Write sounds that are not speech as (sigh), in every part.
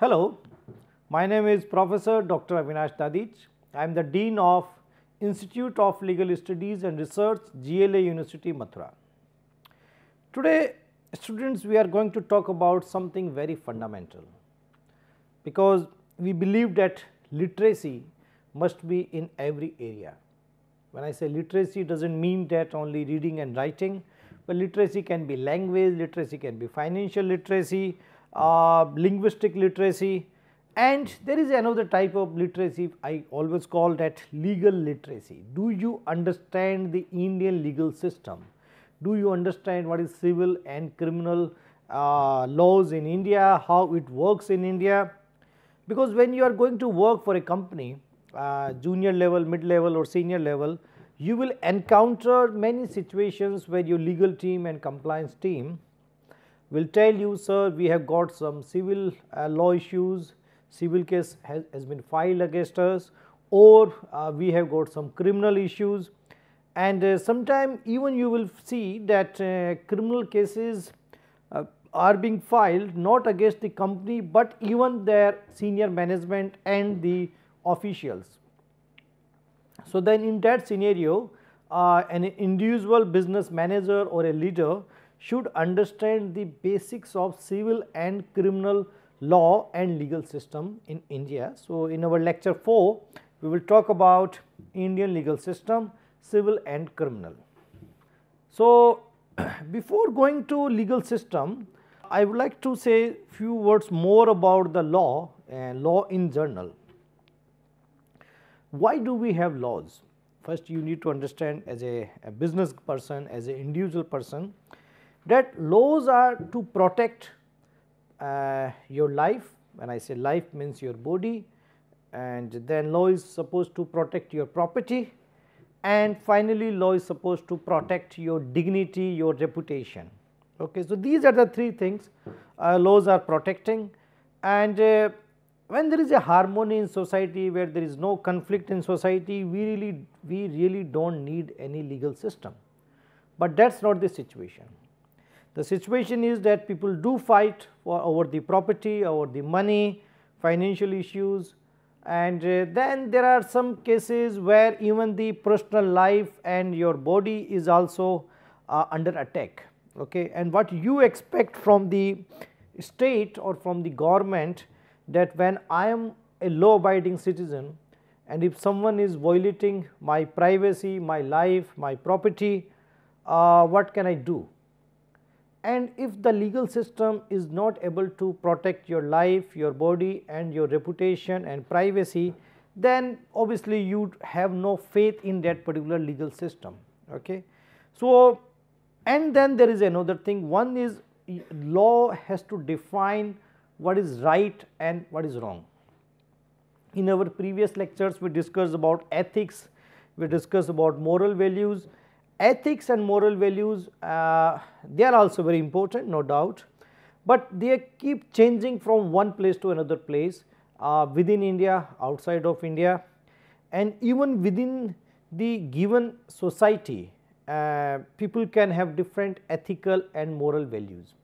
Hello, my name is Professor Dr. Avinash Dadhich. I am the Dean of Institute of Legal Studies and Research, GLA University, Mathura. Today, students, we are going to talk about something very fundamental because we believe that literacy must be in every area. When I say literacy, does not mean that only reading and writing, but literacy can be language, literacy can be financial literacy, uh, linguistic literacy and there is another type of literacy I always call that legal literacy. Do you understand the Indian legal system? Do you understand what is civil and criminal uh, laws in India, how it works in India? Because when you are going to work for a company, uh, junior level, mid level or senior level, you will encounter many situations where your legal team and compliance team will tell you sir we have got some civil uh, law issues, civil case has, has been filed against us or uh, we have got some criminal issues and uh, sometime even you will see that uh, criminal cases uh, are being filed not against the company, but even their senior management and the officials. So, then in that scenario uh, an individual business manager or a leader should understand the basics of civil and criminal law and legal system in India. So, in our lecture 4 we will talk about Indian legal system civil and criminal. So, (clears throat) before going to legal system I would like to say few words more about the law and law in general. Why do we have laws? First you need to understand as a, a business person as an individual person that laws are to protect uh, your life when I say life means your body and then law is supposed to protect your property and finally law is supposed to protect your dignity your reputation. Okay. So, these are the three things uh, laws are protecting and uh, when there is a harmony in society where there is no conflict in society we really we really do not need any legal system, but that is not the situation. The situation is that people do fight for over the property, over the money, financial issues and uh, then there are some cases where even the personal life and your body is also uh, under attack. Okay. And what you expect from the state or from the government that when I am a law abiding citizen and if someone is violating my privacy, my life, my property, uh, what can I do? And if the legal system is not able to protect your life, your body and your reputation and privacy, then obviously you have no faith in that particular legal system. Okay. So, and then there is another thing, one is law has to define what is right and what is wrong. In our previous lectures we discussed about ethics, we discussed about moral values ethics and moral values uh, they are also very important no doubt, but they keep changing from one place to another place uh, within India, outside of India and even within the given society uh, people can have different ethical and moral values.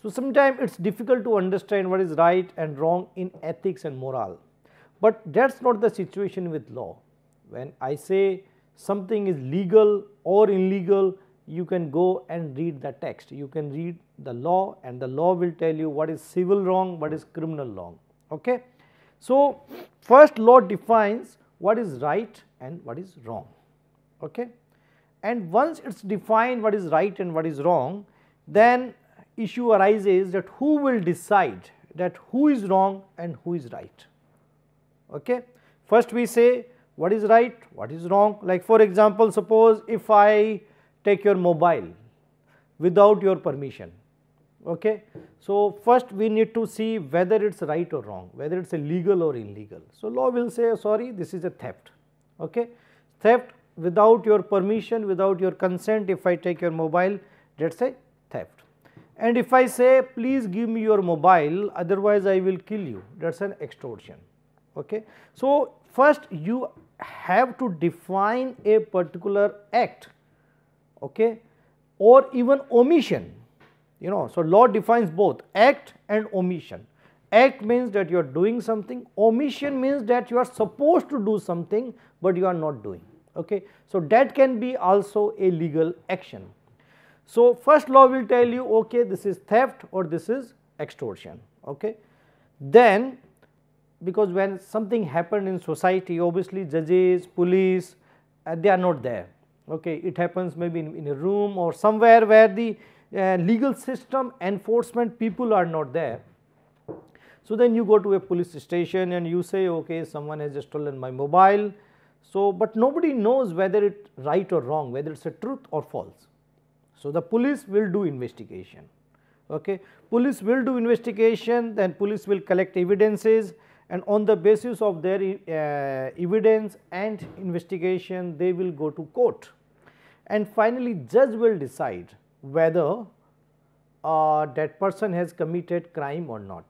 So, sometimes it is difficult to understand what is right and wrong in ethics and moral, but that is not the situation with law. When I say something is legal or illegal, you can go and read the text. You can read the law and the law will tell you what is civil wrong, what is criminal wrong. Okay. So, first law defines what is right and what is wrong. Okay. And once it is defined what is right and what is wrong, then issue arises that who will decide that who is wrong and who is right. Okay. First we say what is right, what is wrong. Like for example, suppose if I take your mobile without your permission, Okay. So, first we need to see whether it is right or wrong, whether it is illegal or illegal. So, law will say sorry this is a theft. Okay. Theft without your permission, without your consent if I take your mobile that is a theft. And if I say please give me your mobile otherwise I will kill you that is an extortion. Okay. So, first you have to define a particular act okay, or even omission you know. So, law defines both act and omission. Act means that you are doing something, omission means that you are supposed to do something, but you are not doing. Okay. So, that can be also a legal action. So, first law will tell you okay this is theft or this is extortion. Okay. Then because when something happened in society obviously judges, police uh, they are not there. Okay. It happens maybe in, in a room or somewhere where the uh, legal system enforcement people are not there. So, then you go to a police station and you say okay someone has just stolen my mobile. So, but nobody knows whether it right or wrong whether it is a truth or false. So, the police will do investigation. Okay. Police will do investigation then police will collect evidences and on the basis of their uh, evidence and investigation they will go to court and finally judge will decide whether uh, that person has committed crime or not.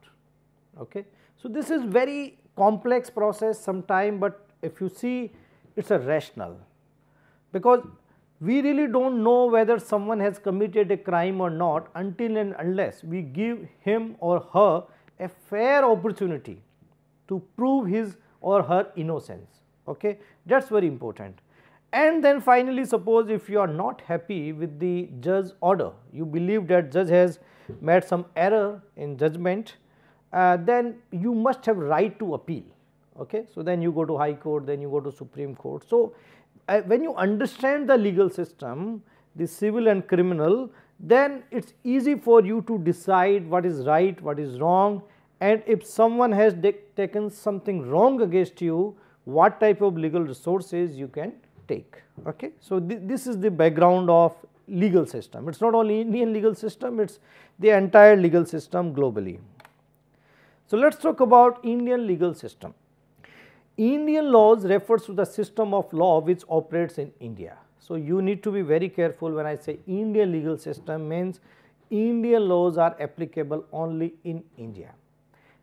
Okay. So, this is very complex process sometime, but if you see it is a rational because we really do not know whether someone has committed a crime or not until and unless we give him or her a fair opportunity to prove his or her innocence. Okay. That is very important. And then finally, suppose if you are not happy with the judge order, you believe that judge has made some error in judgment, uh, then you must have right to appeal. Okay? So, then you go to high court, then you go to supreme court. So, uh, when you understand the legal system, the civil and criminal, then it is easy for you to decide what is right, what is wrong and if someone has taken something wrong against you, what type of legal resources you can take. Okay. So, th this is the background of legal system. It is not only Indian legal system, it is the entire legal system globally. So, let us talk about Indian legal system. Indian laws refers to the system of law which operates in India. So, you need to be very careful when I say Indian legal system means Indian laws are applicable only in India.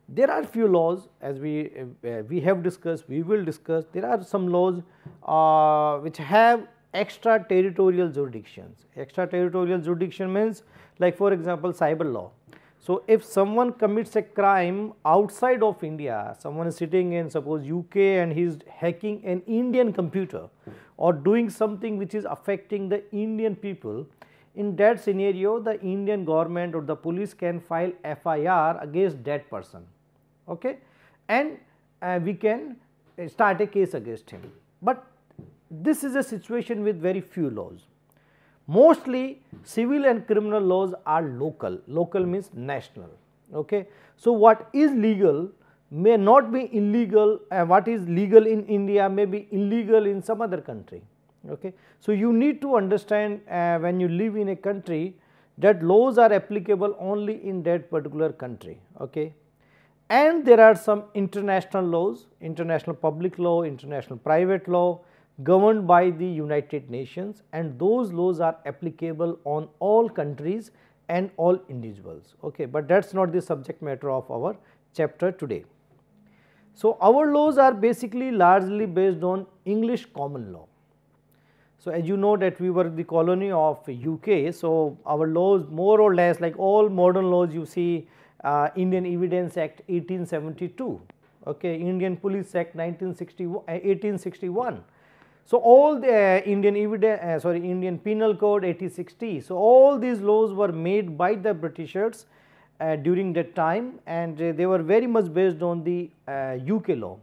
There are few laws as we, uh, we have discussed, we will discuss, there are some laws uh, which have extra territorial jurisdictions. Extra territorial jurisdiction means like for example, cyber law. So, if someone commits a crime outside of India, someone is sitting in suppose UK and he is hacking an Indian computer or doing something which is affecting the Indian people, in that scenario the Indian government or the police can file FIR against that person okay, and uh, we can uh, start a case against him. But this is a situation with very few laws. Mostly civil and criminal laws are local, local means national. Okay. So, what is legal may not be illegal and what is legal in India may be illegal in some other country. Okay. So, you need to understand uh, when you live in a country that laws are applicable only in that particular country. Okay and there are some international laws, international public law, international private law governed by the United Nations and those laws are applicable on all countries and all individuals. Okay, but that is not the subject matter of our chapter today. So, our laws are basically largely based on English common law. So, as you know that we were the colony of UK. So, our laws more or less like all modern laws you see uh, Indian Evidence Act 1872, okay, Indian Police Act 1861. Uh, so, all the uh, Indian evidence, uh, sorry, Indian Penal Code 1860. So, all these laws were made by the Britishers uh, during that time and they were very much based on the UK law.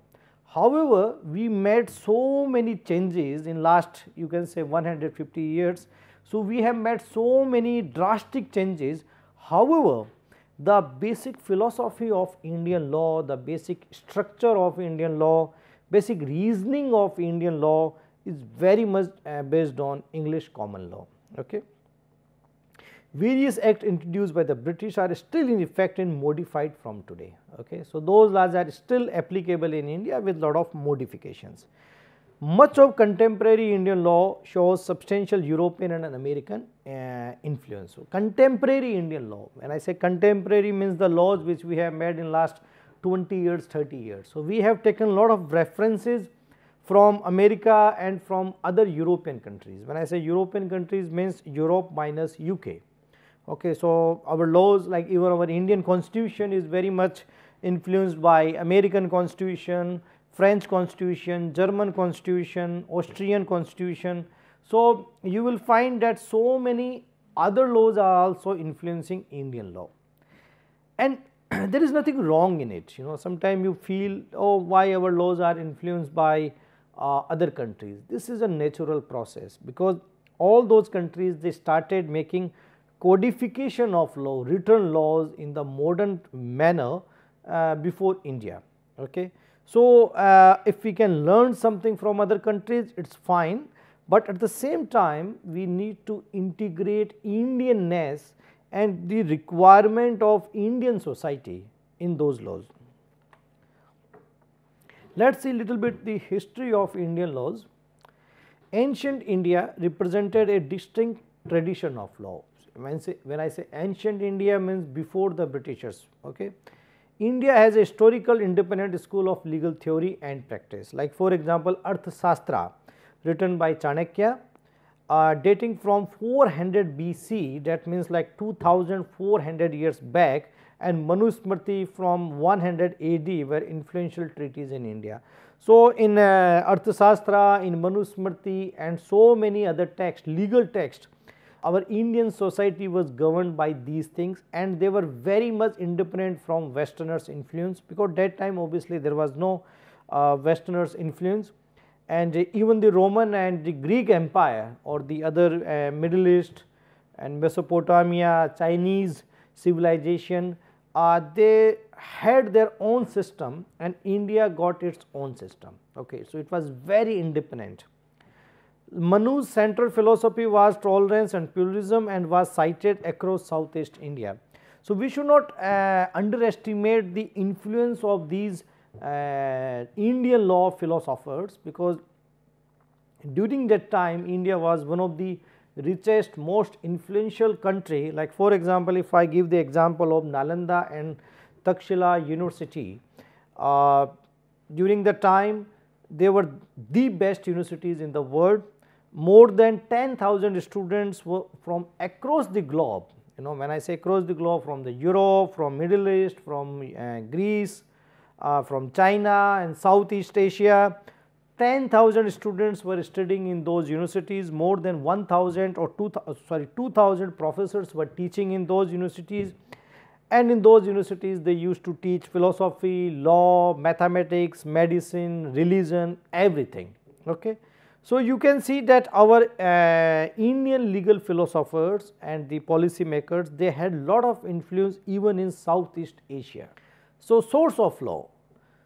However, we made so many changes in last you can say 150 years. So, we have made so many drastic changes. However, the basic philosophy of Indian law, the basic structure of Indian law, basic reasoning of Indian law is very much uh, based on English common law. Okay. various acts introduced by the British are still in effect and modified from today. Okay. So, those laws are still applicable in India with lot of modifications. Much of contemporary Indian law shows substantial European and American uh, influence. So, contemporary Indian law, when I say contemporary means the laws which we have made in last 20 years, 30 years. So, we have taken a lot of references from America and from other European countries. When I say European countries means Europe minus UK. Okay, so, our laws like even our Indian constitution is very much influenced by American constitution, French constitution, German constitution, Austrian constitution. So, you will find that so many other laws are also influencing Indian law. And (clears throat) there is nothing wrong in it you know. Sometimes you feel oh why our laws are influenced by uh, other countries. This is a natural process because all those countries they started making codification of law written laws in the modern manner uh, before India okay so, uh, if we can learn something from other countries it is fine, but at the same time we need to integrate Indianness and the requirement of Indian society in those laws. Let us see a little bit the history of Indian laws. Ancient India represented a distinct tradition of law. When, say, when I say ancient India means before the Britishers. Okay. India has a historical independent school of legal theory and practice like for example Arthashastra written by Chanakya uh, dating from 400 BC that means like 2400 years back and Manusmriti from 100 AD were influential treaties in India. So, in uh, Arthashastra, in Manusmriti and so many other texts, legal texts our Indian society was governed by these things and they were very much independent from westerners influence because that time obviously there was no uh, westerners influence and even the Roman and the Greek empire or the other uh, Middle East and Mesopotamia, Chinese civilization uh, they had their own system and India got its own system. Okay. So, it was very independent Manu's central philosophy was tolerance and pluralism and was cited across Southeast India. So, we should not uh, underestimate the influence of these uh, Indian law philosophers because during that time India was one of the richest most influential country like for example, if I give the example of Nalanda and Takshila University uh, during the time they were the best universities in the world more than 10,000 students were from across the globe. You know, when I say across the globe from the Europe, from Middle East, from uh, Greece, uh, from China and Southeast Asia, 10,000 students were studying in those universities, more than 1,000 or 2, sorry 2,000 professors were teaching in those universities and in those universities they used to teach philosophy, law, mathematics, medicine, religion, everything. Okay. So, you can see that our uh, Indian legal philosophers and the policy makers they had lot of influence even in Southeast Asia. So, source of law.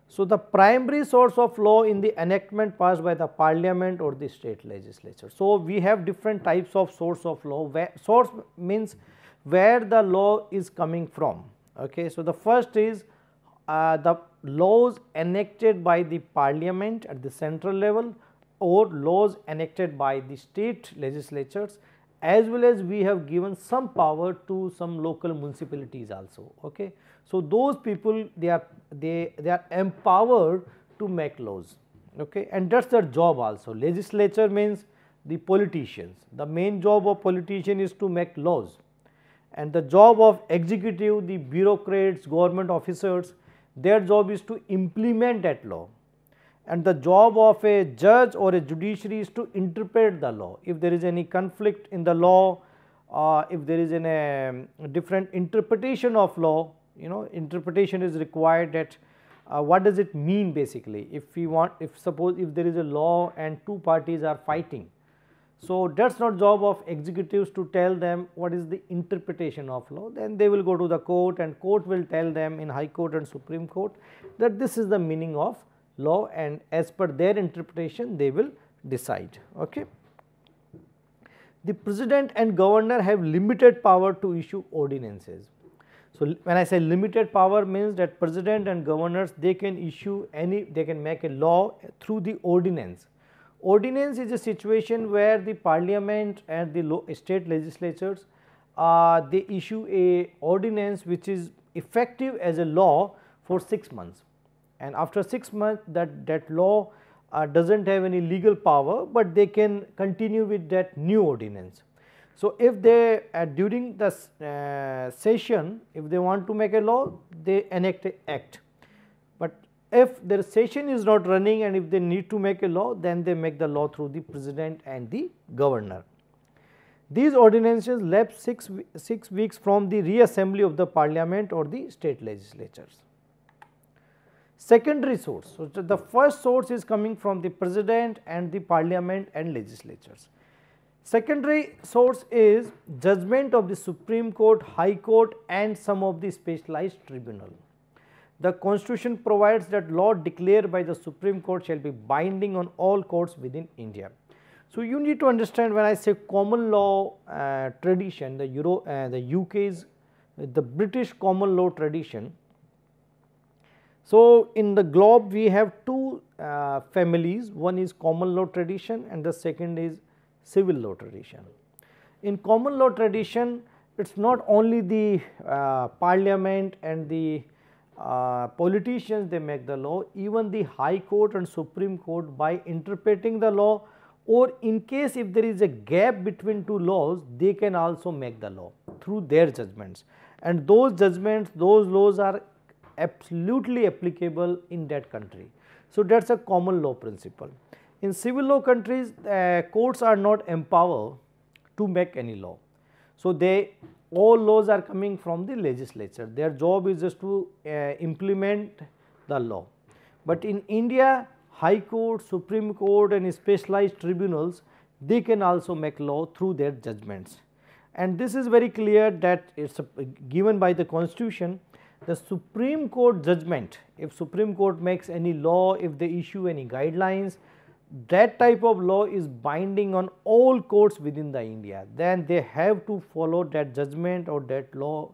So, the primary source of law in the enactment passed by the parliament or the state legislature. So, we have different types of source of law where source means where the law is coming from. Okay. So, the first is uh, the laws enacted by the parliament at the central level or laws enacted by the state legislatures as well as we have given some power to some local municipalities also. Okay. So, those people they are they, they are empowered to make laws okay. and that is their job also. Legislature means the politicians. The main job of politician is to make laws and the job of executive, the bureaucrats, government officers, their job is to implement that law and the job of a judge or a judiciary is to interpret the law. If there is any conflict in the law, uh, if there is a um, different interpretation of law, you know interpretation is required that uh, what does it mean basically if we want if suppose if there is a law and two parties are fighting. So, that is not job of executives to tell them what is the interpretation of law then they will go to the court and court will tell them in high court and supreme court that this is the meaning of law and as per their interpretation they will decide. Okay. the president and governor have limited power to issue ordinances. So, when I say limited power means that president and governors they can issue any they can make a law through the ordinance. Ordinance is a situation where the parliament and the state legislatures uh, they issue a ordinance which is effective as a law for 6 months and after 6 months that that law uh, does not have any legal power, but they can continue with that new ordinance. So, if they uh, during the uh, session if they want to make a law they enact a act, but if their session is not running and if they need to make a law then they make the law through the president and the governor. These ordinances lapse 6, 6 weeks from the reassembly of the parliament or the state legislatures. Secondary source, so the first source is coming from the president and the parliament and legislatures. Secondary source is judgment of the Supreme Court, High Court and some of the specialized tribunal. The constitution provides that law declared by the Supreme Court shall be binding on all courts within India. So, you need to understand when I say common law uh, tradition, the Euro, uh, the UK's, the British common law tradition. So, in the globe we have two uh, families, one is common law tradition and the second is civil law tradition. In common law tradition, it is not only the uh, parliament and the uh, politicians they make the law, even the high court and supreme court by interpreting the law or in case if there is a gap between two laws, they can also make the law through their judgments. And those judgments, those laws are absolutely applicable in that country. So, that is a common law principle. In civil law countries, uh, courts are not empowered to make any law. So, they all laws are coming from the legislature, their job is just to uh, implement the law. But in India, High Court, Supreme Court and specialized tribunals, they can also make law through their judgments. And this is very clear that it is given by the constitution, the Supreme Court judgment, if Supreme Court makes any law, if they issue any guidelines, that type of law is binding on all courts within the India, then they have to follow that judgment or that law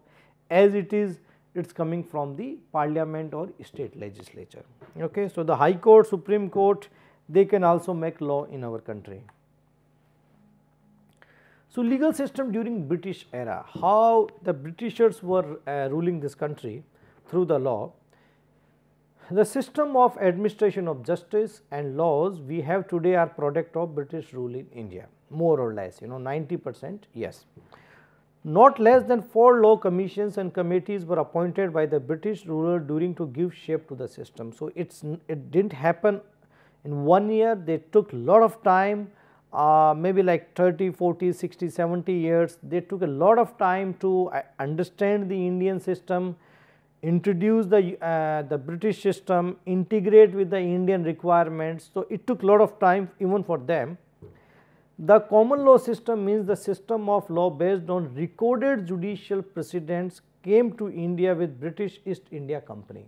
as it is it is coming from the parliament or state legislature. Okay. So, the high court, supreme court they can also make law in our country. So, legal system during British era, how the Britishers were uh, ruling this country through the law the system of administration of justice and laws we have today are product of British rule in India more or less you know 90 percent yes. Not less than 4 law commissions and committees were appointed by the British ruler during to give shape to the system. So, it's, it did not happen in one year they took a lot of time uh, maybe like 30, 40, 60, 70 years they took a lot of time to uh, understand the Indian system introduce the, uh, the British system, integrate with the Indian requirements. So, it took a lot of time even for them. The common law system means the system of law based on recorded judicial precedents came to India with British East India Company.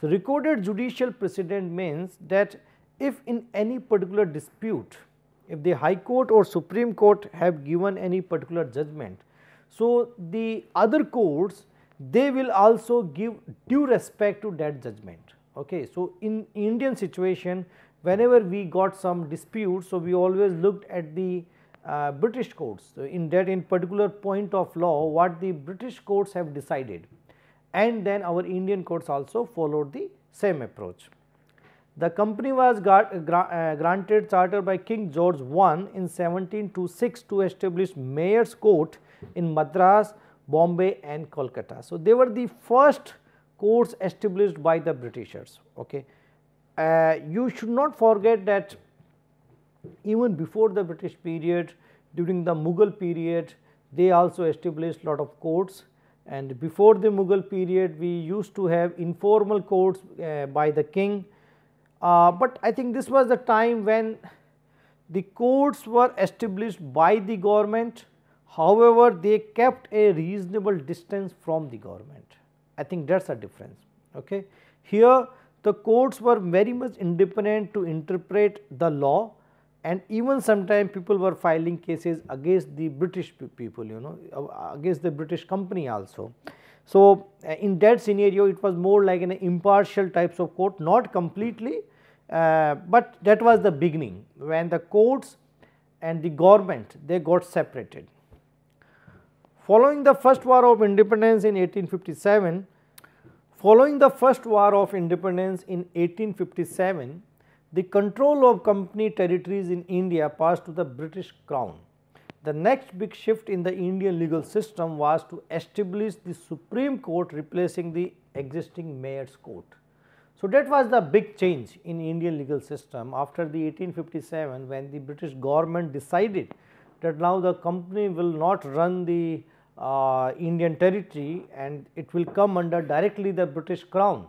So, recorded judicial precedent means that if in any particular dispute, if the High Court or Supreme Court have given any particular judgment, so the other courts they will also give due respect to that judgment. Okay. So, in Indian situation whenever we got some dispute, so we always looked at the uh, British courts so in that in particular point of law what the British courts have decided and then our Indian courts also followed the same approach. The company was uh, uh, granted charter by King George I in 1726 to establish Mayor's Court in Madras Bombay and Kolkata. So, they were the first courts established by the Britishers. Okay. Uh, you should not forget that even before the British period during the Mughal period they also established lot of courts and before the Mughal period we used to have informal courts uh, by the king, uh, but I think this was the time when the courts were established by the government However, they kept a reasonable distance from the government. I think that is a difference. Okay. Here the courts were very much independent to interpret the law and even sometimes people were filing cases against the British people you know uh, against the British company also. So, uh, in that scenario it was more like an impartial types of court not completely, uh, but that was the beginning when the courts and the government they got separated. Following the first war of independence in 1857, following the first war of independence in 1857, the control of company territories in India passed to the British crown. The next big shift in the Indian legal system was to establish the Supreme Court replacing the existing Mayor's Court. So, that was the big change in Indian legal system after the 1857 when the British government decided that now the company will not run the uh, Indian territory and it will come under directly the British crown.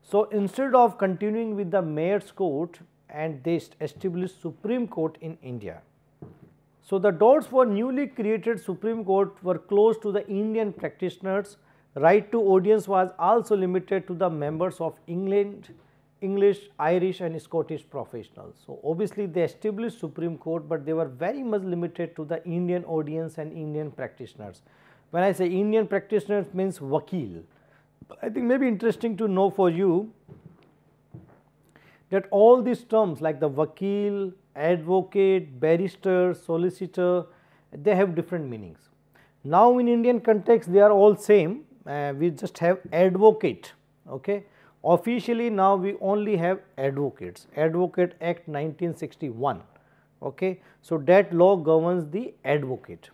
So, instead of continuing with the mayor's court and they established Supreme Court in India. So, the doors for newly created Supreme Court were closed to the Indian practitioners right to audience was also limited to the members of England, English, Irish and Scottish professionals. So, obviously they established Supreme Court, but they were very much limited to the Indian audience and Indian practitioners. When I say Indian practitioners means wakil. I think maybe interesting to know for you that all these terms like the wakil, advocate, barrister, solicitor, they have different meanings. Now in Indian context they are all same, uh, we just have advocate. Okay. Officially now we only have advocates, Advocate Act 1961. Okay. So, that law governs the advocate.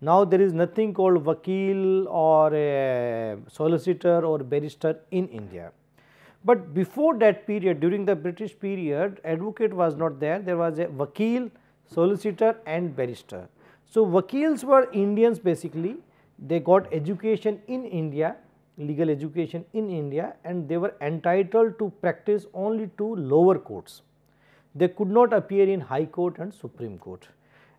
Now, there is nothing called vakil or a solicitor or barrister in India. But before that period during the British period advocate was not there, there was a vakil, solicitor and barrister. So, vakils were Indians basically they got education in India, legal education in India and they were entitled to practice only to lower courts. They could not appear in High Court and Supreme Court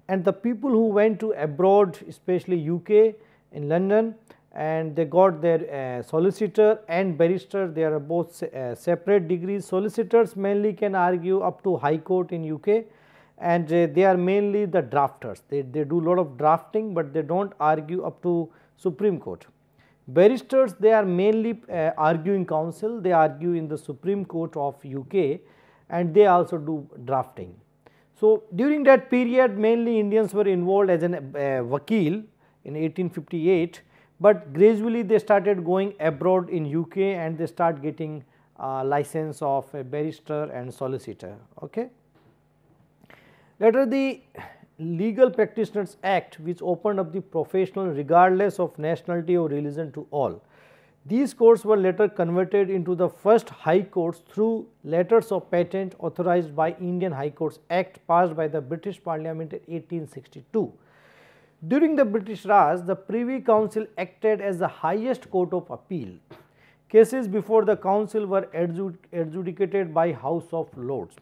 and the people who went to abroad especially UK in London and they got their uh, solicitor and barrister. They are both uh, separate degrees. Solicitors mainly can argue up to high court in UK and uh, they are mainly the drafters. They, they do lot of drafting but they do not argue up to supreme court. Barristers they are mainly uh, arguing counsel. They argue in the supreme court of UK and they also do drafting. So, during that period mainly Indians were involved as an uh, vakil in 1858, but gradually they started going abroad in UK and they start getting uh, license of a barrister and solicitor. Okay. Later the Legal Practitioners Act which opened up the professional regardless of nationality or religion to all. These courts were later converted into the first high courts through letters of patent authorized by Indian High Courts Act passed by the British Parliament in 1862. During the British Raj, the Privy Council acted as the highest court of appeal. Cases before the council were adjudicated by House of Lords.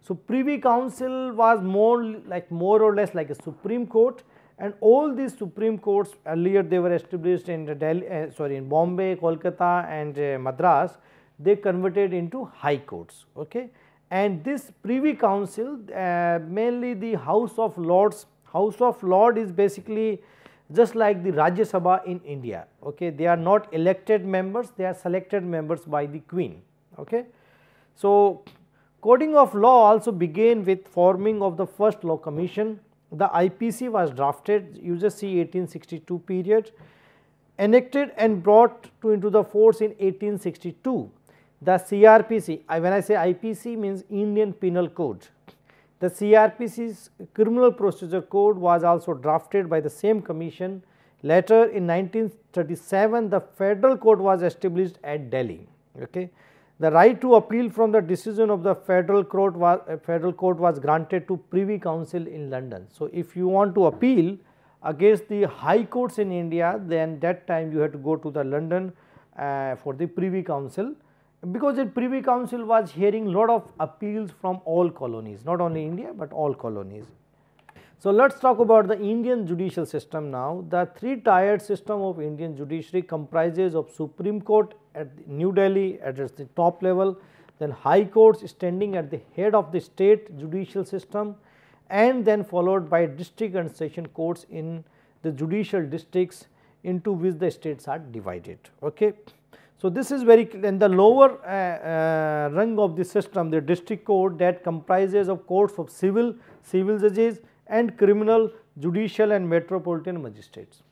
So, Privy Council was more like more or less like a Supreme Court and all these supreme courts earlier they were established in Delhi uh, sorry in Bombay, Kolkata and uh, Madras they converted into high courts okay and this privy council uh, mainly the house of lords house of lord is basically just like the Rajya Sabha in India okay they are not elected members they are selected members by the queen okay so coding of law also began with forming of the first law commission the IPC was drafted you just see 1862 period enacted and brought to into the force in 1862. The CRPC I, when I say IPC means Indian Penal Code. The CRPC's criminal procedure code was also drafted by the same commission. Later in 1937 the federal court was established at Delhi. Okay. The right to appeal from the decision of the federal court was uh, federal court was granted to Privy Council in London. So, if you want to appeal against the high courts in India then that time you have to go to the London uh, for the Privy Council because the Privy Council was hearing lot of appeals from all colonies not only India but all colonies. So, let us talk about the Indian judicial system now. The three tiered system of Indian judiciary comprises of Supreme Court at New Delhi at the top level, then High Courts standing at the head of the state judicial system, and then followed by district and session courts in the judicial districts into which the states are divided. Okay. So, this is very in the lower uh, uh, rung of the system the district court that comprises of courts of civil, civil judges and criminal, judicial and metropolitan magistrates.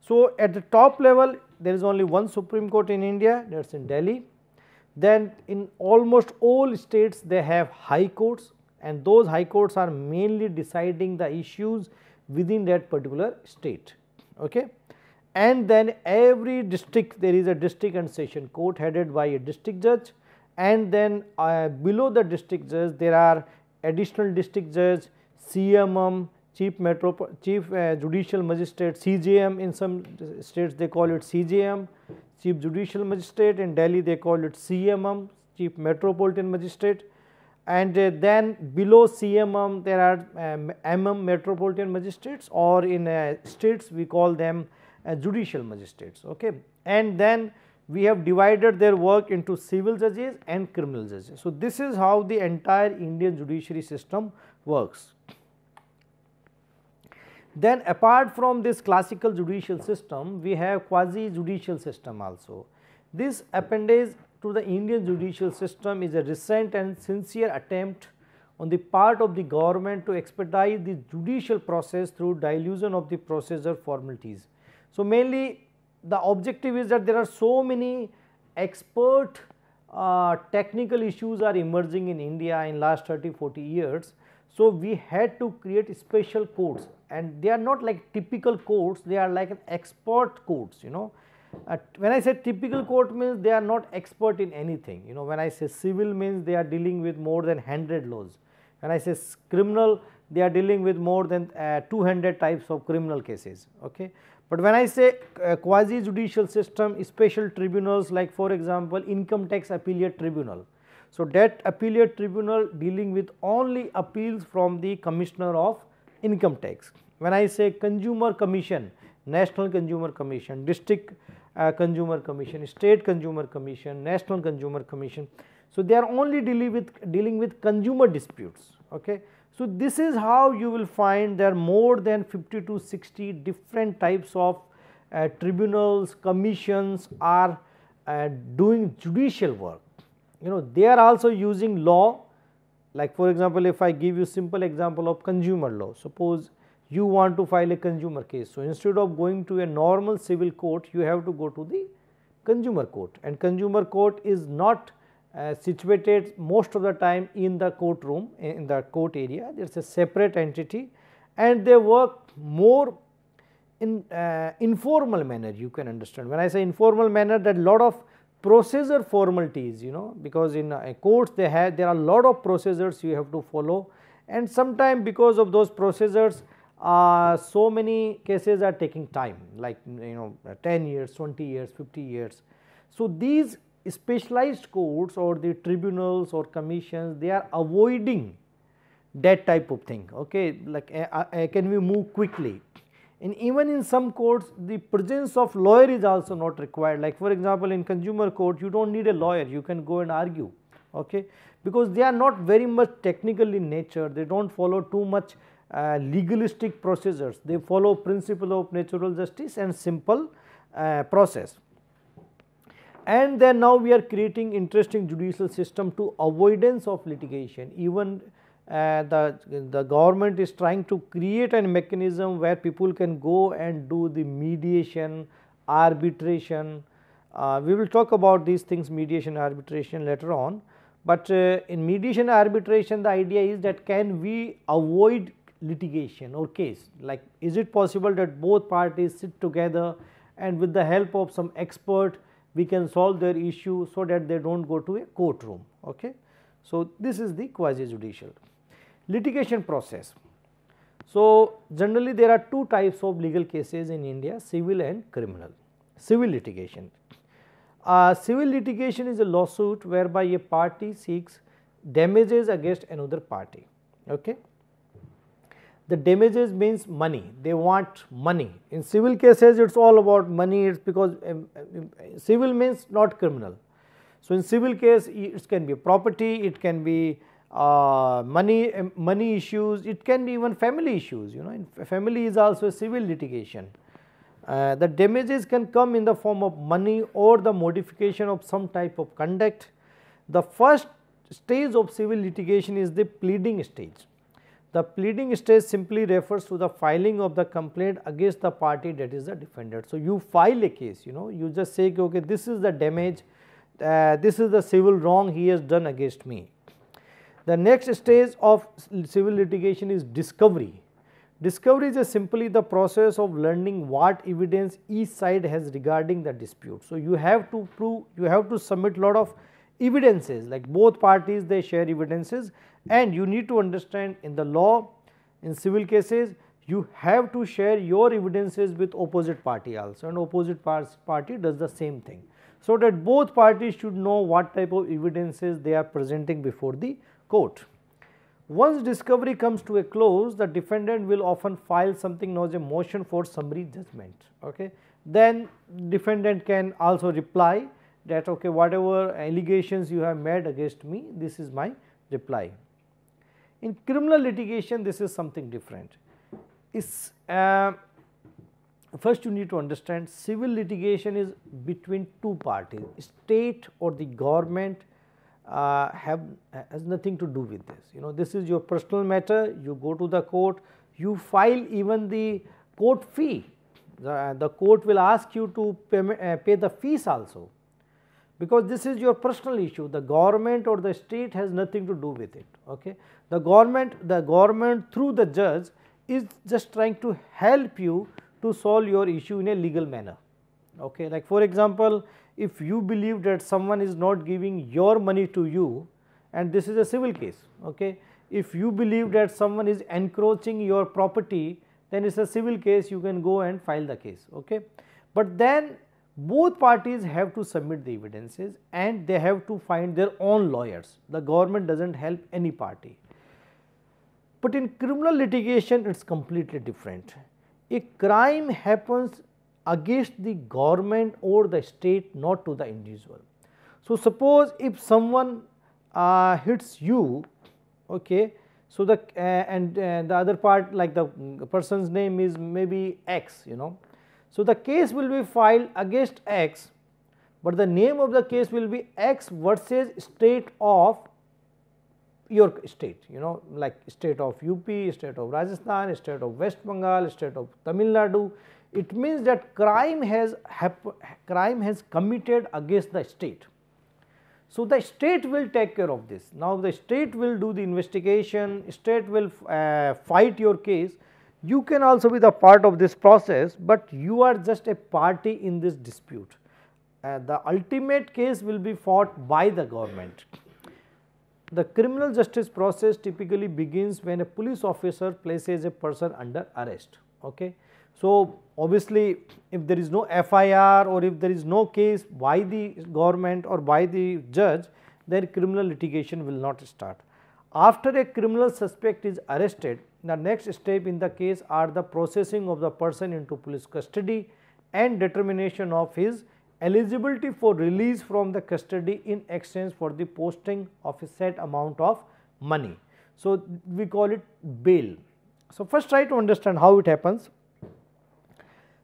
So, at the top level there is only one Supreme Court in India that is in Delhi. Then in almost all states they have high courts and those high courts are mainly deciding the issues within that particular state. Okay and then every district there is a district and session court headed by a district judge. And then uh, below the district judge there are additional district judge, CMM, chief metro chief uh, judicial magistrate CJM in some states they call it CJM, chief judicial magistrate. In Delhi they call it CMM, chief metropolitan magistrate. And uh, then below CMM there are um, MM metropolitan magistrates. Or in uh, states we call them uh, judicial magistrates okay and then we have divided their work into civil judges and criminal judges. So, this is how the entire Indian judiciary system works. Then apart from this classical judicial system, we have quasi judicial system also. This appendage to the Indian judicial system is a recent and sincere attempt on the part of the government to expedite the judicial process through dilution of the procedure formalities. So, mainly the objective is that there are so many expert uh, technical issues are emerging in India in last 30 40 years. So, we had to create special courts and they are not like typical courts they are like expert courts you know. Uh, when I say typical court means they are not expert in anything you know when I say civil means they are dealing with more than 100 laws. When I say criminal they are dealing with more than uh, 200 types of criminal cases okay. But when I say uh, quasi judicial system, special tribunals like for example, income tax appellate tribunal. So, that appellate tribunal dealing with only appeals from the commissioner of income tax. When I say consumer commission, national consumer commission, district uh, consumer commission, state consumer commission, national consumer commission. So, they are only dealing with dealing with consumer disputes. Okay. So, this is how you will find there are more than 50 to 60 different types of uh, tribunals, commissions are uh, doing judicial work. You know they are also using law like for example, if I give you simple example of consumer law, suppose you want to file a consumer case. So, instead of going to a normal civil court, you have to go to the consumer court and consumer court is not uh, situated most of the time in the courtroom in the court area there is a separate entity and they work more in uh, informal manner you can understand. When I say informal manner that lot of procedure formalities you know because in uh, courts they have there are lot of procedures you have to follow and sometime because of those procedures uh, so many cases are taking time like you know 10 years, 20 years, 50 years. So, these specialized courts or the tribunals or commissions they are avoiding that type of thing okay? Like uh, uh, can we move quickly? And even in some courts the presence of lawyer is also not required. Like for example in consumer court you don't need a lawyer. You can go and argue okay? Because they are not very much technical in nature. They don't follow too much uh, legalistic procedures. They follow principle of natural justice and simple uh, process and then now we are creating interesting judicial system to avoidance of litigation. Even uh, the, the government is trying to create a mechanism where people can go and do the mediation, arbitration. Uh, we will talk about these things mediation, arbitration later on, but uh, in mediation arbitration the idea is that can we avoid litigation or case? Like is it possible that both parties sit together and with the help of some expert we can solve their issue so that they do not go to a courtroom. Okay. So, this is the quasi judicial litigation process. So, generally there are two types of legal cases in India civil and criminal. Civil litigation. Uh, civil litigation is a lawsuit whereby a party seeks damages against another party. Okay the damages means money they want money in civil cases it is all about money it is because um, um, civil means not criminal. So, in civil case it can be property it can be uh, money um, money issues, it can be even family issues you know family is also a civil litigation. Uh, the damages can come in the form of money or the modification of some type of conduct. The first stage of civil litigation is the pleading stage. The pleading stage simply refers to the filing of the complaint against the party that is the defendant. So, you file a case you know you just say okay this is the damage, uh, this is the civil wrong he has done against me. The next stage of civil litigation is discovery. Discovery is simply the process of learning what evidence each side has regarding the dispute. So, you have to prove, you have to submit lot of evidences like both parties they share evidences and you need to understand in the law in civil cases you have to share your evidences with opposite party also and opposite party does the same thing. So, that both parties should know what type of evidences they are presenting before the court. Once discovery comes to a close, the defendant will often file something known as a motion for summary judgment. Okay. Then defendant can also reply that okay whatever allegations you have made against me, this is my reply. In criminal litigation, this is something different. Uh, first you need to understand civil litigation is between two parties, state or the government uh, have has nothing to do with this. You know, this is your personal matter. You go to the court, you file even the court fee. The, the court will ask you to pay, uh, pay the fees also because this is your personal issue. The government or the state has nothing to do with it. Okay? The government the government through the judge is just trying to help you to solve your issue in a legal manner. Okay? Like for example if you believe that someone is not giving your money to you and this is a civil case. Okay? If you believe that someone is encroaching your property then it's a civil case. You can go and file the case. Okay? But then both parties have to submit the evidences and they have to find their own lawyers. The government does not help any party. But in criminal litigation, it is completely different. A crime happens against the government or the state, not to the individual. So, suppose if someone uh, hits you, okay, so the uh, and uh, the other part like the person's name is maybe X, you know, so, the case will be filed against X, but the name of the case will be X versus state of your state, you know like state of UP, state of Rajasthan, state of West Bengal, state of Tamil Nadu. It means that crime has crime has committed against the state. So, the state will take care of this. Now, the state will do the investigation, state will uh, fight your case you can also be the part of this process, but you are just a party in this dispute. Uh, the ultimate case will be fought by the government. The criminal justice process typically begins when a police officer places a person under arrest. Okay. So, obviously, if there is no FIR or if there is no case by the government or by the judge, then criminal litigation will not start. After a criminal suspect is arrested, the next step in the case are the processing of the person into police custody and determination of his eligibility for release from the custody in exchange for the posting of a set amount of money. So, we call it bail. So, first try to understand how it happens.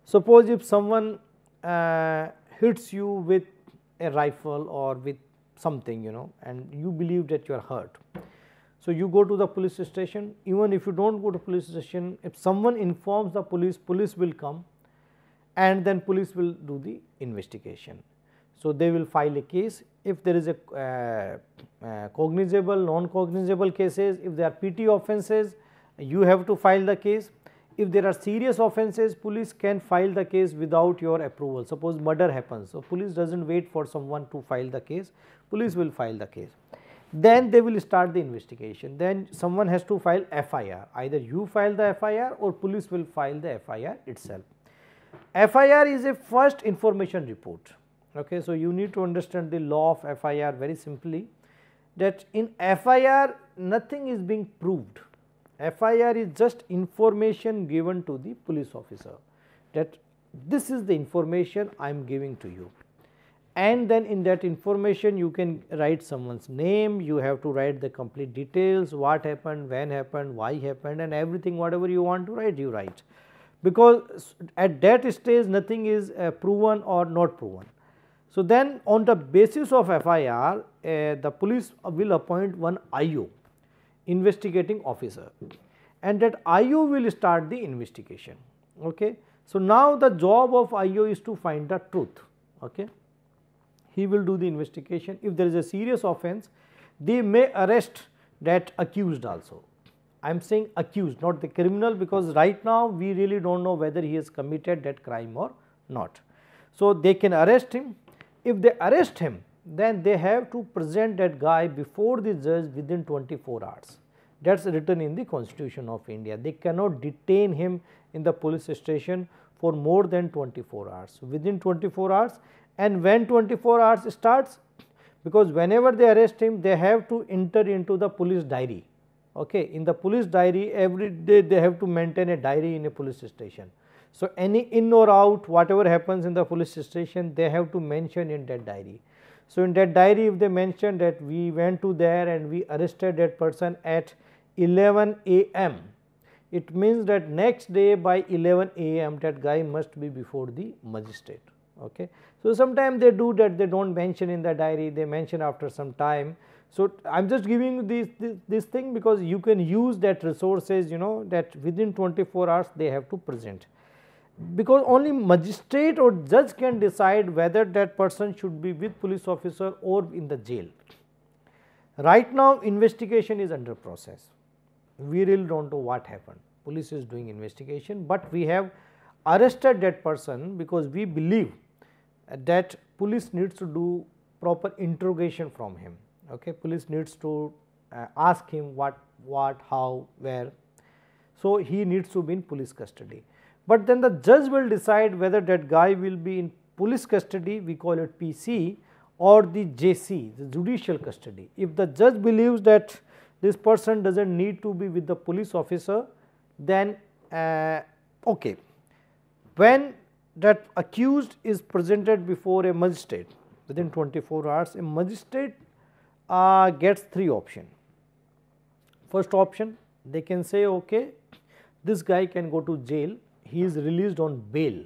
Suppose if someone uh, hits you with a rifle or with something you know and you believe that you are hurt so, you go to the police station even if you do not go to police station if someone informs the police, police will come and then police will do the investigation. So, they will file a case if there is a uh, uh, cognizable, non-cognizable cases, if there are petty offences you have to file the case. If there are serious offences police can file the case without your approval suppose murder happens. So, police does not wait for someone to file the case, police will file the case then they will start the investigation. Then someone has to file FIR, either you file the FIR or police will file the FIR itself. FIR is a first information report. Okay, so you need to understand the law of FIR very simply that in FIR nothing is being proved. FIR is just information given to the police officer that this is the information I am giving to you and then in that information you can write someone's name, you have to write the complete details, what happened, when happened, why happened and everything whatever you want to write you write. Because at that stage nothing is uh, proven or not proven. So, then on the basis of FIR uh, the police will appoint one IO investigating officer and that IO will start the investigation. Okay. So, now the job of IO is to find the truth. Okay. He will do the investigation. If there is a serious offense, they may arrest that accused also. I am saying accused, not the criminal because right now we really do not know whether he has committed that crime or not. So, they can arrest him. If they arrest him, then they have to present that guy before the judge within 24 hours that is written in the constitution of India. They cannot detain him in the police station for more than 24 hours. Within 24 hours and when 24 hours starts because whenever they arrest him they have to enter into the police diary. Okay. In the police diary every day they have to maintain a diary in a police station. So, any in or out whatever happens in the police station they have to mention in that diary. So, in that diary if they mention that we went to there and we arrested that person at 11 am, it means that next day by 11 am that guy must be before the magistrate. Okay. So, sometimes they do that they do not mention in the diary they mention after some time. So, I am just giving this, this, this thing because you can use that resources you know that within 24 hours they have to present because only magistrate or judge can decide whether that person should be with police officer or in the jail. Right now investigation is under process, we really do not know what happened, police is doing investigation, but we have arrested that person because we believe that police needs to do proper interrogation from him, okay. police needs to uh, ask him what, what, how, where. So, he needs to be in police custody but then the judge will decide whether that guy will be in police custody we call it PC or the JC the judicial custody. If the judge believes that this person does not need to be with the police officer then uh, okay. When that accused is presented before a magistrate within 24 hours a magistrate uh, gets three option. First option they can say okay this guy can go to jail he is released on bail.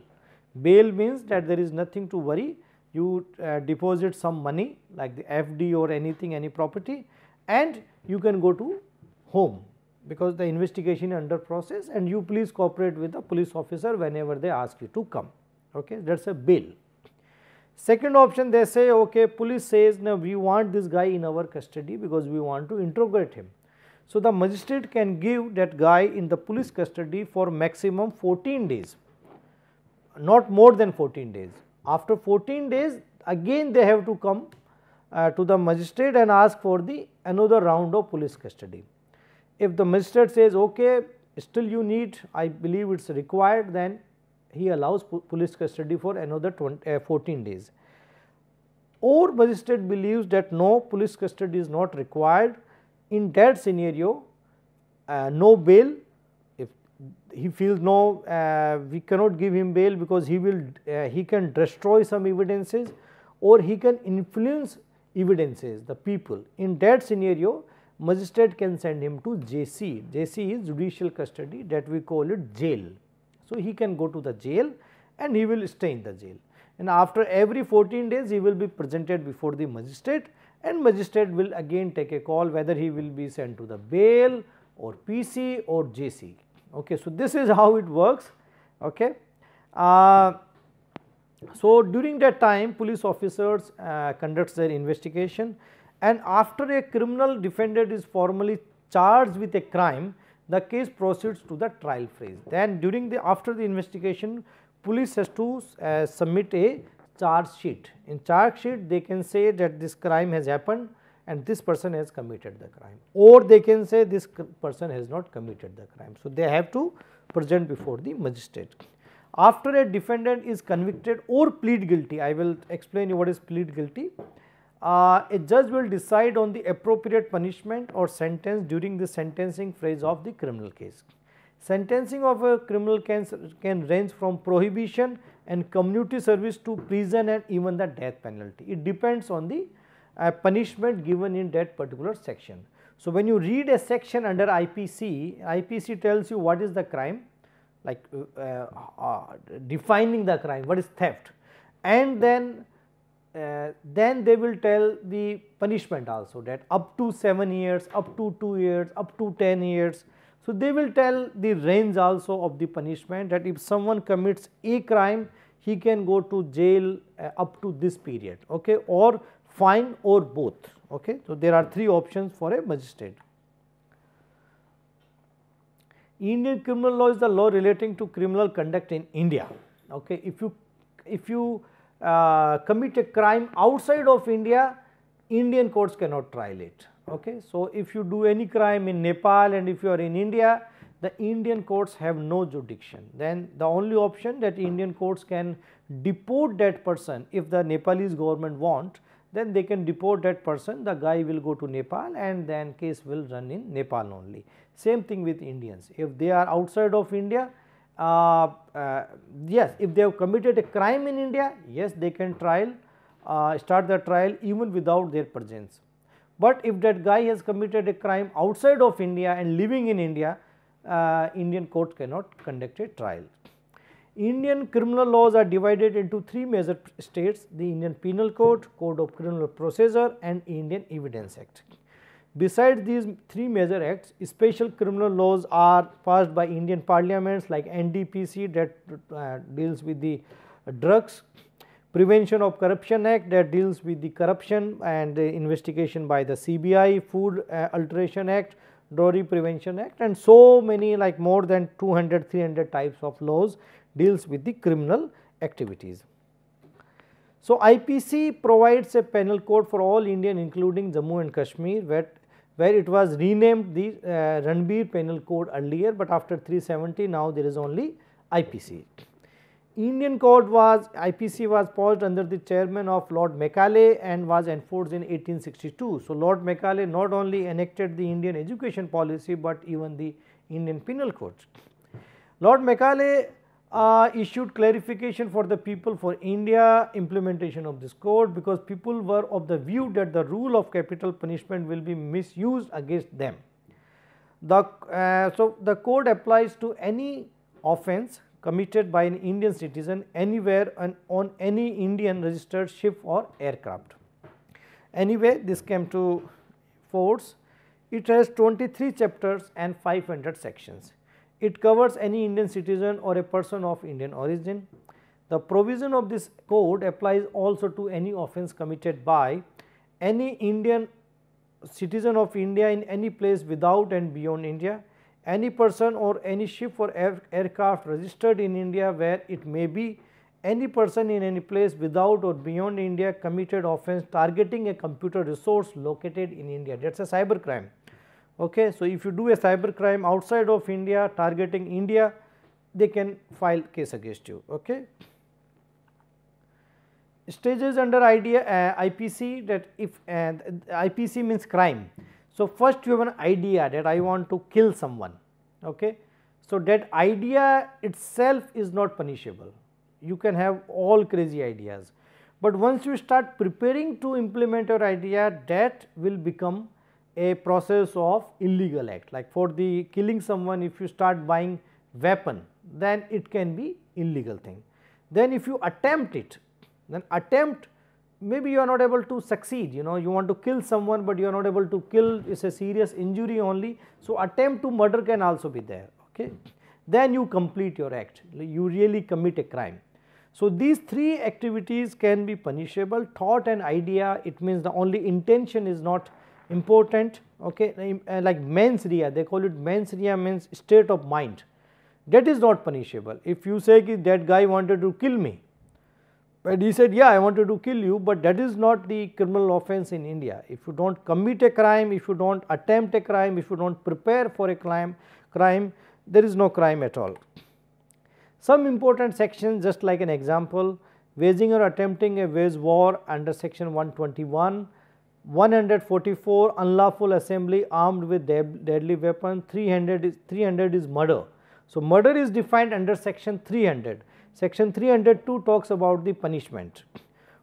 Bail means that there is nothing to worry, you uh, deposit some money like the FD or anything, any property and you can go to home because the investigation under process and you please cooperate with the police officer whenever they ask you to come, okay. that is a bail. Second option they say okay police says now we want this guy in our custody because we want to interrogate him. So, the magistrate can give that guy in the police custody for maximum 14 days, not more than 14 days. After 14 days again they have to come uh, to the magistrate and ask for the another round of police custody. If the magistrate says okay still you need I believe it is required then he allows police custody for another 20, uh, 14 days. Or magistrate believes that no police custody is not required. In that scenario uh, no bail. If he feels no uh, we cannot give him bail because he will uh, he can destroy some evidences or he can influence evidences the people. In that scenario magistrate can send him to JC JC is judicial custody that we call it jail so he can go to the jail and he will stay in the jail and after every 14 days he will be presented before the magistrate and magistrate will again take a call whether he will be sent to the bail or PC or JC. Okay. So, this is how it works. Okay. Uh, so, during that time police officers uh, conducts their investigation and after a criminal defendant is formally charged with a crime the case proceeds to the trial phase. Then during the after the investigation police has to uh, submit a charge sheet. In charge sheet they can say that this crime has happened and this person has committed the crime or they can say this person has not committed the crime. So, they have to present before the magistrate. After a defendant is convicted or plead guilty, I will explain you what is plead guilty. Uh, a judge will decide on the appropriate punishment or sentence during the sentencing phase of the criminal case. Sentencing of a criminal can, can range from prohibition and community service to prison and even the death penalty. It depends on the uh, punishment given in that particular section. So, when you read a section under IPC, IPC tells you what is the crime like uh, uh, defining the crime what is theft and then uh, then they will tell the punishment also that up to 7 years, up to 2 years, up to 10 years. So, they will tell the range also of the punishment that if someone commits a crime he can go to jail uh, up to this period okay, or fine or both. Okay. So, there are three options for a magistrate. Indian criminal law is the law relating to criminal conduct in India. Okay. If you if you uh, commit a crime outside of India, Indian courts cannot trial it. Okay. So, if you do any crime in Nepal and if you are in India, the Indian courts have no jurisdiction. Then the only option that Indian courts can deport that person if the Nepalese government want then they can deport that person the guy will go to Nepal and then case will run in Nepal only. Same thing with Indians if they are outside of India uh, uh, yes if they have committed a crime in India yes they can trial uh, start the trial even without their presence. But if that guy has committed a crime outside of India and living in India uh, Indian court cannot conduct a trial. Indian criminal laws are divided into three major states the Indian Penal Code, Code of Criminal Procedure and Indian Evidence Act. Besides these three major acts, special criminal laws are passed by Indian parliaments like NDPC that uh, deals with the drugs, Prevention of Corruption Act that deals with the corruption and the investigation by the CBI, Food uh, Alteration Act, Dowry Prevention Act and so many like more than 200, 300 types of laws deals with the criminal activities. So, IPC provides a penal code for all Indian including Jammu and Kashmir where, where it was renamed the uh, Ranbir penal code earlier, but after 370 now there is only IPC. Indian code was IPC was passed under the chairman of Lord Macaulay and was enforced in 1862. So, Lord Macaulay not only enacted the Indian education policy, but even the Indian penal code. Lord Macaulay uh, issued clarification for the people for India implementation of this code because people were of the view that the rule of capital punishment will be misused against them. The, uh, so, the code applies to any offence committed by an Indian citizen anywhere and on any Indian registered ship or aircraft. Anyway, this came to force. It has 23 chapters and 500 sections. It covers any Indian citizen or a person of Indian origin. The provision of this code applies also to any offence committed by any Indian citizen of India in any place without and beyond India, any person or any ship or air, aircraft registered in India where it may be any person in any place without or beyond India committed offence targeting a computer resource located in India that is a cyber crime. Okay. So, if you do a cyber crime outside of India targeting India, they can file case against you. Okay. Stages under idea uh, IPC that if uh, IPC means crime. So, first you have an idea that I want to kill someone. Okay. So, that idea itself is not punishable. You can have all crazy ideas, but once you start preparing to implement your idea that will become a process of illegal act like for the killing someone if you start buying weapon then it can be illegal thing. Then if you attempt it then attempt maybe you are not able to succeed you know you want to kill someone but you are not able to kill is a serious injury only. So, attempt to murder can also be there okay then you complete your act you really commit a crime. So, these three activities can be punishable thought and idea it means the only intention is not important okay uh, like mens rea they call it mens rea means state of mind. That is not punishable. If you say that guy wanted to kill me but he said yeah I wanted to kill you but that is not the criminal offence in India. If you do not commit a crime if you do not attempt a crime if you do not prepare for a crime crime there is no crime at all. Some important sections just like an example waging or attempting a wage war under section 121 144 unlawful assembly armed with deadly weapon 300 is 300 is murder so murder is defined under section 300 Section 302 talks about the punishment.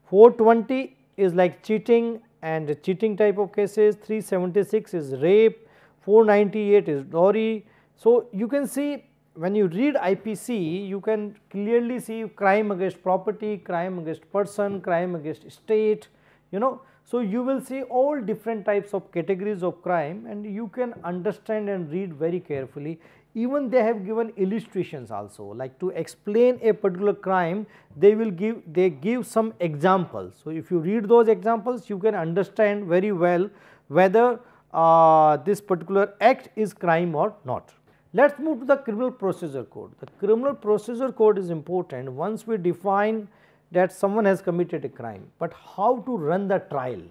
420 is like cheating and cheating type of cases, 376 is rape, 498 is dowry. So, you can see when you read IPC, you can clearly see crime against property, crime against person, crime against state, you know. So, you will see all different types of categories of crime and you can understand and read very carefully. Even they have given illustrations also like to explain a particular crime they will give they give some examples. So, if you read those examples you can understand very well whether uh, this particular act is crime or not. Let us move to the criminal procedure code. The criminal procedure code is important once we define that someone has committed a crime, but how to run the trial,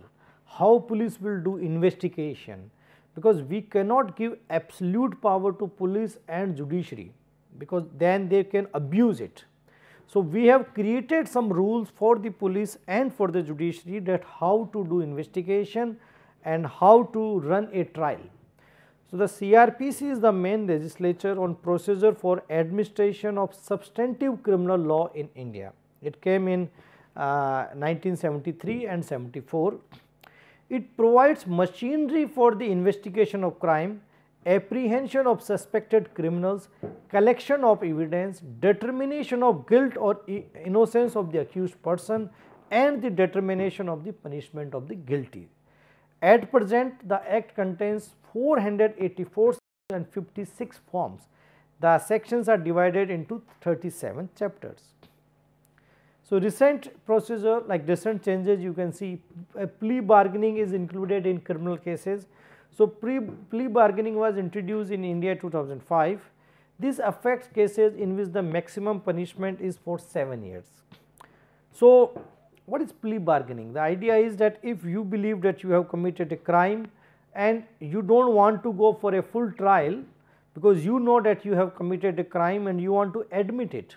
how police will do investigation because we cannot give absolute power to police and judiciary because then they can abuse it. So, we have created some rules for the police and for the judiciary that how to do investigation and how to run a trial. So, the CRPC is the main legislature on procedure for administration of substantive criminal law in India. It came in uh, 1973 and 74. It provides machinery for the investigation of crime, apprehension of suspected criminals, collection of evidence, determination of guilt or innocence of the accused person and the determination of the punishment of the guilty. At present, the Act contains 484 and 56 forms. The sections are divided into 37 chapters. So, recent procedure like recent changes you can see uh, plea bargaining is included in criminal cases. So, pre plea bargaining was introduced in India 2005. This affects cases in which the maximum punishment is for 7 years. So, what is plea bargaining? The idea is that if you believe that you have committed a crime and you do not want to go for a full trial because you know that you have committed a crime and you want to admit it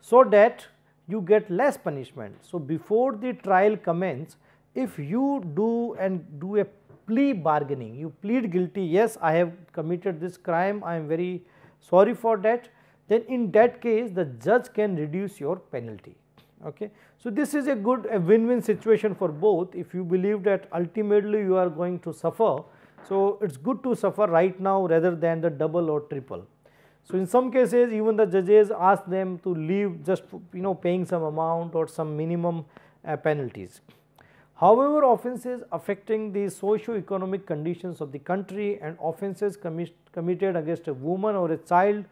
so that you get less punishment. So, before the trial commence if you do and do a plea bargaining you plead guilty yes I have committed this crime I am very sorry for that then in that case the judge can reduce your penalty. Okay. So, this is a good a win-win situation for both if you believe that ultimately you are going to suffer. So, it is good to suffer right now rather than the double or triple. So, in some cases even the judges ask them to leave just you know paying some amount or some minimum uh, penalties. However, offences affecting the socio-economic conditions of the country and offences commi committed against a woman or a child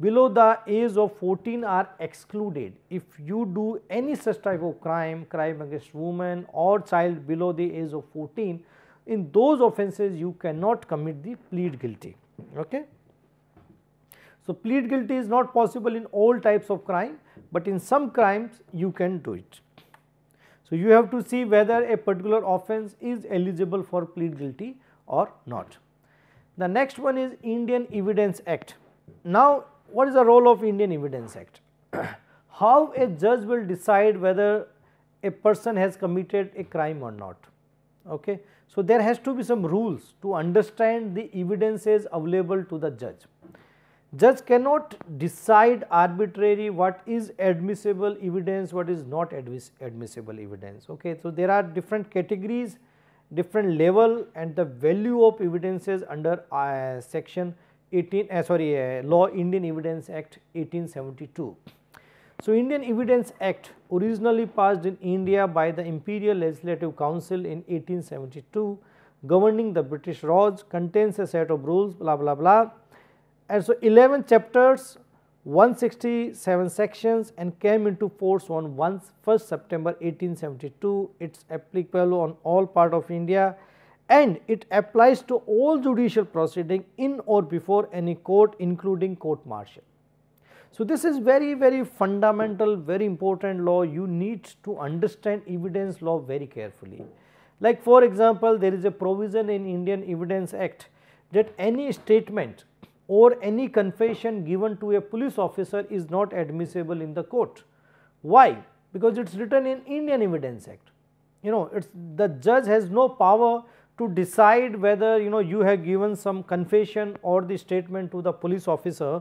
below the age of 14 are excluded. If you do any such type of crime, crime against woman or child below the age of 14, in those offences you cannot commit the plead guilty. Okay. So, plead guilty is not possible in all types of crime, but in some crimes you can do it. So, you have to see whether a particular offence is eligible for plead guilty or not. The next one is Indian Evidence Act. Now, what is the role of Indian Evidence Act? (clears throat) How a judge will decide whether a person has committed a crime or not. Okay. So, there has to be some rules to understand the evidences available to the judge. Judge cannot decide arbitrary what is admissible evidence, what is not admissible evidence. Okay. So, there are different categories, different level and the value of evidences under uh, section 18 uh, sorry uh, law Indian Evidence Act 1872. So, Indian Evidence Act originally passed in India by the Imperial Legislative Council in 1872 governing the British Raj contains a set of rules blah blah blah and so 11 chapters 167 sections and came into force on 1st September 1872 it is applicable on all part of India and it applies to all judicial proceeding in or before any court including court martial. So, this is very very fundamental very important law you need to understand evidence law very carefully. Like for example, there is a provision in Indian Evidence Act that any statement or any confession given to a police officer is not admissible in the court. Why? Because it is written in Indian Evidence Act. You know, it's the judge has no power to decide whether you know you have given some confession or the statement to the police officer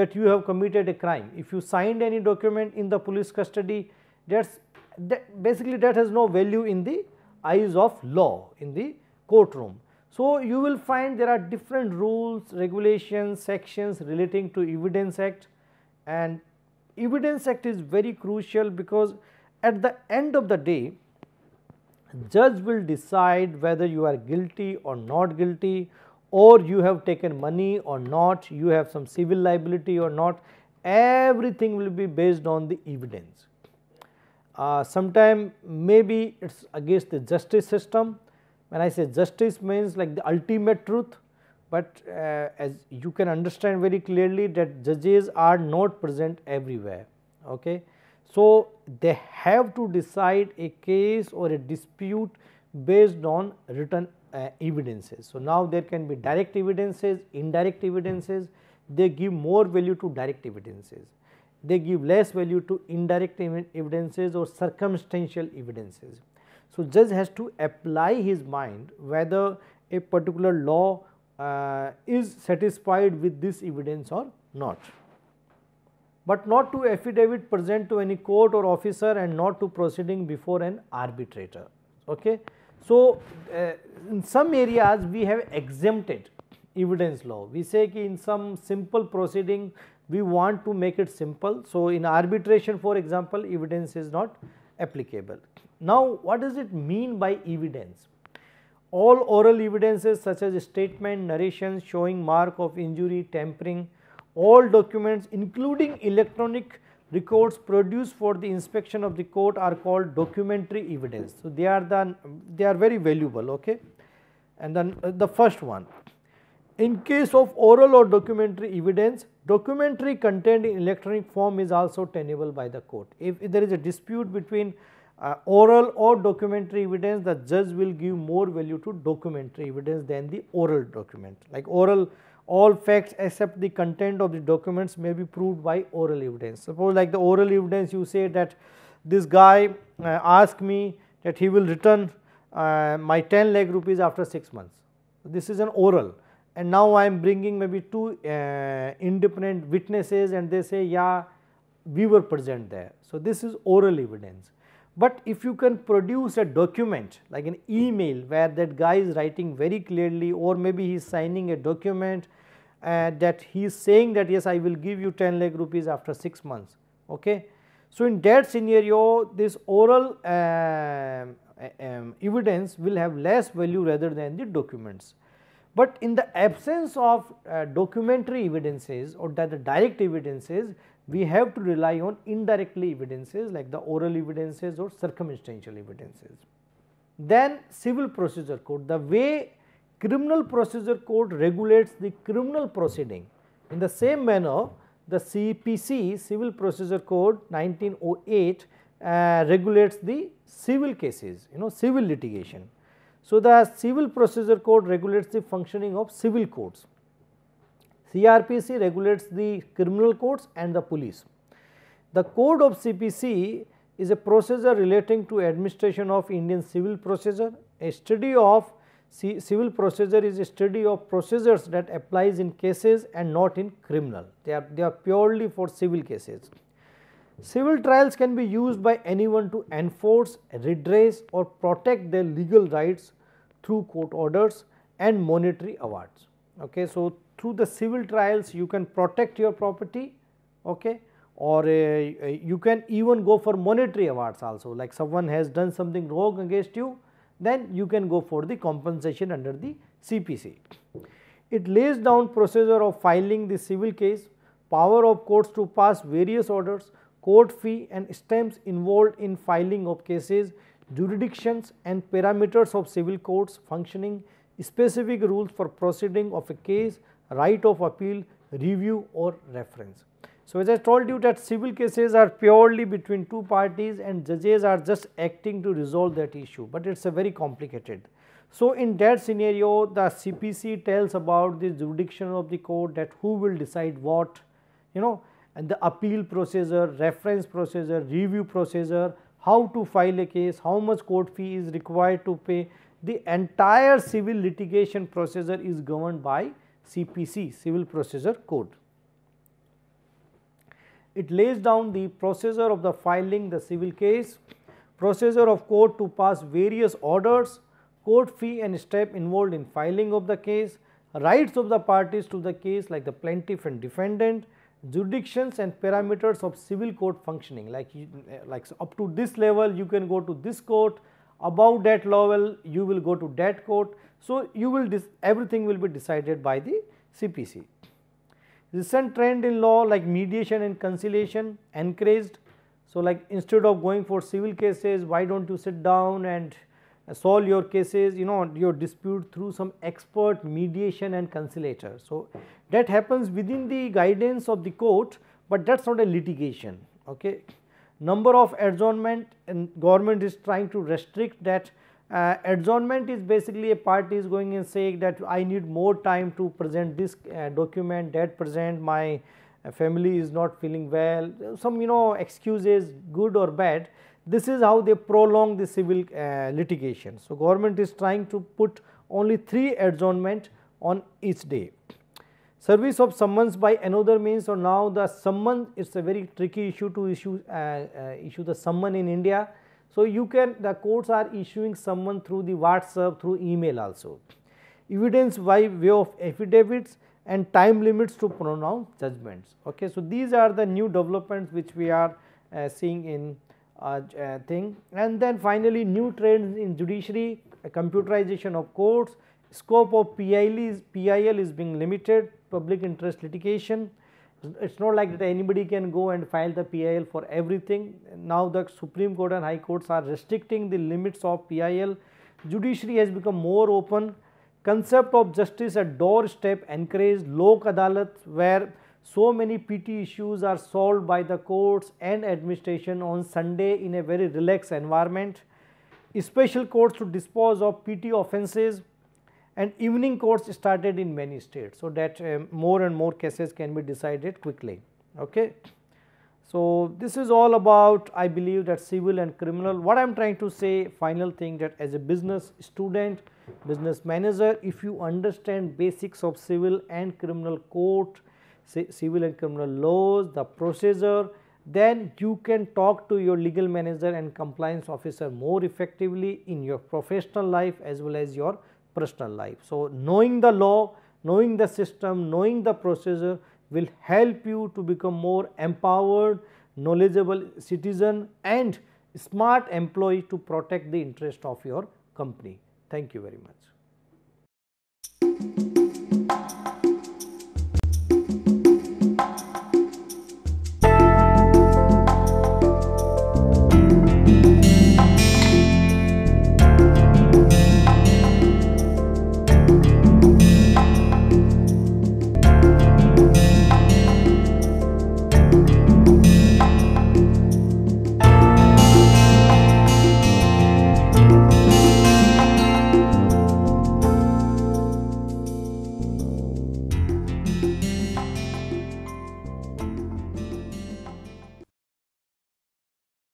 that you have committed a crime. If you signed any document in the police custody that's that basically that has no value in the eyes of law in the courtroom. So, you will find there are different rules, regulations, sections relating to evidence act. And evidence act is very crucial because at the end of the day judge will decide whether you are guilty or not guilty or you have taken money or not, you have some civil liability or not, everything will be based on the evidence. Uh, Sometime maybe it is against the justice system, when I say justice means like the ultimate truth, but uh, as you can understand very clearly that judges are not present everywhere. Okay. So, they have to decide a case or a dispute based on written uh, evidences. So, now there can be direct evidences, indirect evidences, they give more value to direct evidences, they give less value to indirect evidences or circumstantial evidences. So, judge has to apply his mind whether a particular law uh, is satisfied with this evidence or not but not to affidavit present to any court or officer and not to proceeding before an arbitrator. Okay. So, uh, in some areas we have exempted evidence law. We say ki in some simple proceeding we want to make it simple. So, in arbitration for example, evidence is not applicable. Now, what does it mean by evidence? All oral evidences such as statement, narration showing mark of injury, tampering, all documents including electronic records produced for the inspection of the court are called documentary evidence. So, they are the they are very valuable okay. and then uh, the first one in case of oral or documentary evidence documentary content in electronic form is also tenable by the court. If, if there is a dispute between uh, oral or documentary evidence the judge will give more value to documentary evidence than the oral document like oral all facts except the content of the documents may be proved by oral evidence. Suppose like the oral evidence you say that this guy uh, asked me that he will return uh, my 10 lakh rupees after 6 months. This is an oral and now I am bringing maybe two uh, independent witnesses and they say yeah we were present there. So, this is oral evidence. But if you can produce a document like an email where that guy is writing very clearly or maybe he is signing a document uh, that he is saying that yes I will give you 10 lakh rupees after 6 months. Okay. So, in that scenario this oral uh, um, evidence will have less value rather than the documents. But in the absence of uh, documentary evidences or that the direct evidences we have to rely on indirectly evidences like the oral evidences or circumstantial evidences. Then civil procedure code, the way criminal procedure code regulates the criminal proceeding. In the same manner, the CPC civil procedure code 1908 uh, regulates the civil cases, you know civil litigation. So, the civil procedure code regulates the functioning of civil courts. CRPC regulates the criminal courts and the police. The code of CPC is a procedure relating to administration of Indian civil procedure. A study of civil procedure is a study of procedures that applies in cases and not in criminal. They are, they are purely for civil cases. Civil trials can be used by anyone to enforce, redress or protect their legal rights through court orders and monetary awards. Okay. So, through the civil trials you can protect your property okay, or uh, you can even go for monetary awards also like someone has done something wrong against you then you can go for the compensation under the CPC. It lays down procedure of filing the civil case, power of courts to pass various orders, court fee and stamps involved in filing of cases, jurisdictions and parameters of civil courts functioning, specific rules for proceeding of a case, right of appeal, review or reference. So, as I told you that civil cases are purely between two parties and judges are just acting to resolve that issue, but it is a very complicated. So, in that scenario the CPC tells about the jurisdiction of the court that who will decide what you know and the appeal procedure, reference procedure, review procedure, how to file a case, how much court fee is required to pay. The entire civil litigation procedure is governed by CPC civil procedure code. it lays down the procedure of the filing the civil case, procedure of court to pass various orders, court fee and step involved in filing of the case, rights of the parties to the case like the plaintiff and defendant, jurisdictions and parameters of civil court functioning like you, eh, like up to this level you can go to this court, above that level you will go to that court. So, you will everything will be decided by the CPC. Recent trend in law like mediation and conciliation encouraged. So, like instead of going for civil cases, why do not you sit down and solve your cases, you know your dispute through some expert mediation and conciliator. So, that happens within the guidance of the court, but that is not a litigation. Okay. Number of adjournment and government is trying to restrict that uh, adjournment is basically a party is going and saying that I need more time to present this uh, document that present my uh, family is not feeling well some you know excuses good or bad this is how they prolong the civil uh, litigation. So, government is trying to put only 3 adjournment on each day. Service of summons by another means or now the summons is a very tricky issue to issue uh, uh, issue the summon in India so, you can the courts are issuing someone through the WhatsApp through email also. Evidence by way of affidavits and time limits to pronounce judgments. Okay. So, these are the new developments which we are uh, seeing in uh, uh, thing and then finally new trends in judiciary computerization of courts scope of PIL is, PIL is being limited public interest litigation it is not like that anybody can go and file the PIL for everything. Now, the Supreme Court and High Courts are restricting the limits of PIL. Judiciary has become more open. Concept of justice at doorstep encouraged Lok Adalat where so many petty issues are solved by the courts and administration on Sunday in a very relaxed environment. Special courts to dispose of petty offences and evening courts started in many states. So, that um, more and more cases can be decided quickly. Okay. So, this is all about I believe that civil and criminal what I am trying to say final thing that as a business student, business manager if you understand basics of civil and criminal court, civil and criminal laws, the procedure then you can talk to your legal manager and compliance officer more effectively in your professional life as well as your personal life. So, knowing the law, knowing the system, knowing the procedure will help you to become more empowered, knowledgeable citizen and smart employee to protect the interest of your company. Thank you very much.